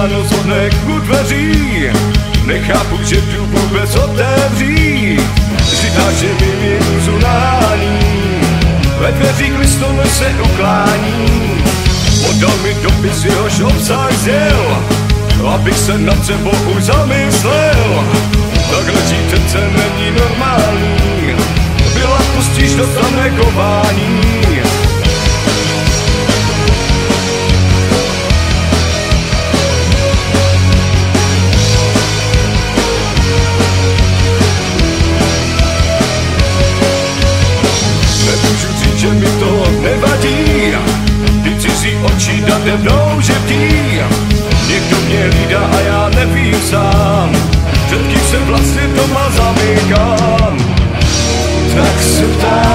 Ráno zvonek u dveří. Nechápu, že tu vůbec otevří. Říká, že mě nahání Ve dveřích listové se uklání. Podal mi dopis, jehož obsah zjel Abych se nad sebou už zamyslel. Takhle žít přece není normální. Byla pustíš do samé kování nade mnou žebtí Někdo mě hlídá a já nevím sám Před kým se vlastně doma zamykám. Tak se ptám,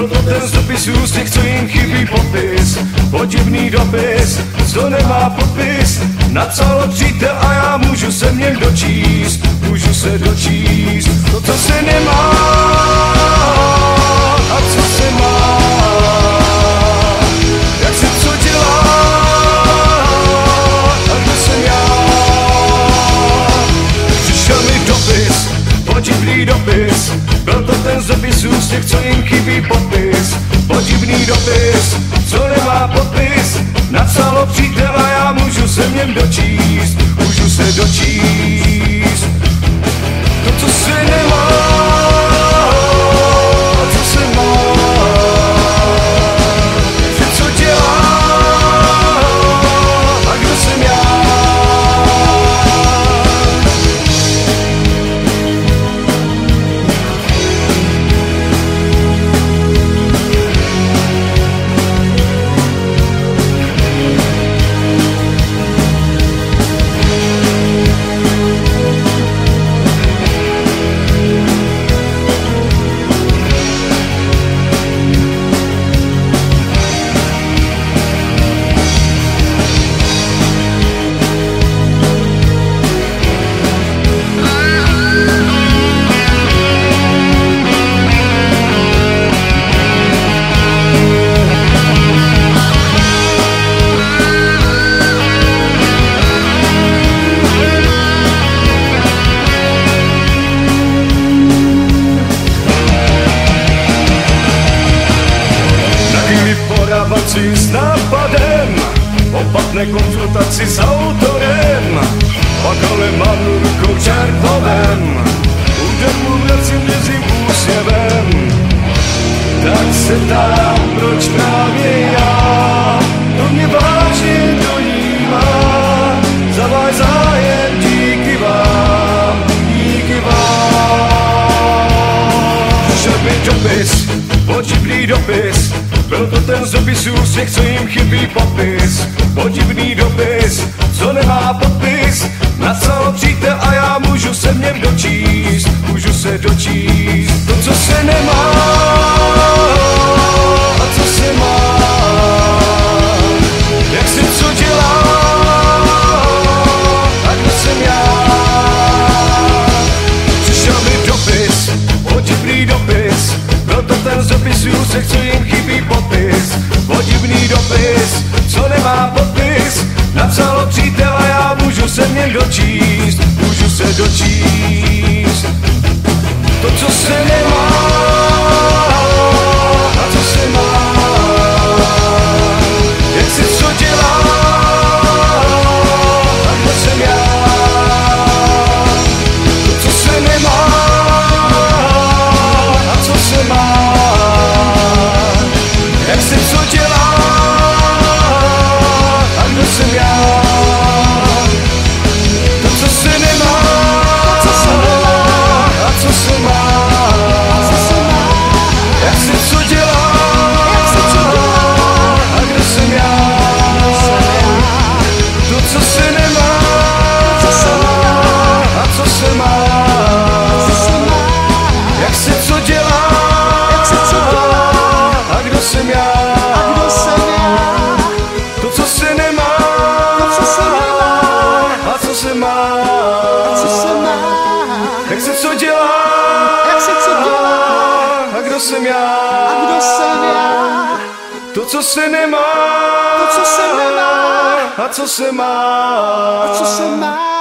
dopis byl to ten z těch, co jim chybí popis. Podivný dopis, co nemá podpis Napsal přítel a já můžu se něm dočíst Můžu se dočíst něm dočíst Můžu se dočíst konfrontaci s autorem mám rukou čertovem Úder mu vracím měřím úsměvem. Tak se tam, proč právě já? To mě vážně dojímá. Za váš zájem díky vám Díky vám. Přišel mi dopis, podivný dopis Byl to ten z dopisů z těch, co jim chybí popis. Podivný dopis, co nemá podpis. Napsal přítel a já můžu se v něm dočíst Můžu se dočíst. To, co se nemá dočíst Můžu se dočíst. To, co se nemá já. A kdo jsem já? To, co se nemá. To, co se nemá. A co se má. A co se má?